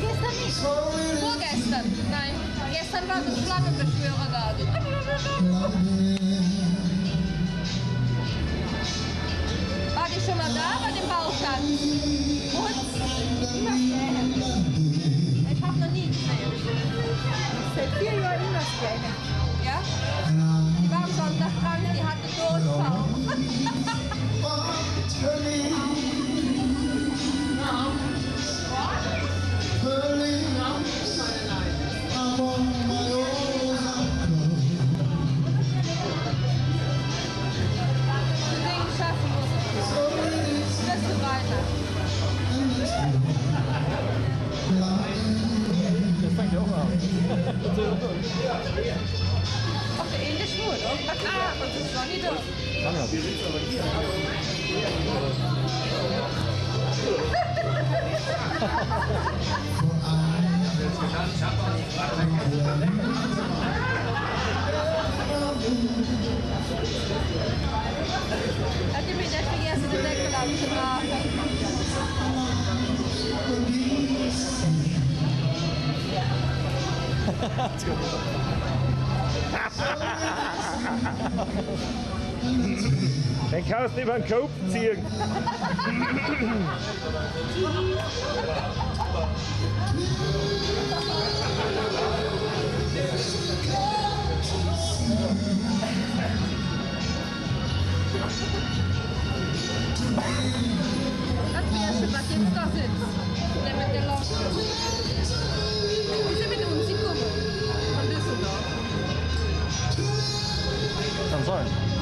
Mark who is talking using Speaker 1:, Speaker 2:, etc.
Speaker 1: gestern nicht.
Speaker 2: Vorgestern. Nein, gestern war das Schlangenbeschwörer da. War die schon mal da bei dem Bauchtanz? Und? Ich habe noch nie gesehen.
Speaker 1: Seit vier Jahren immer Gleiche.
Speaker 2: Ja? Die war am Sonntag krank, die hatte Durchfall. Ach, der ähnlich gut, oder? Ah, das ist noch nicht da. Hat Den
Speaker 3: kannst du über den Kopf ziehen.
Speaker 2: Das wäre schon, was jetzt da sitzt. 감사합 니.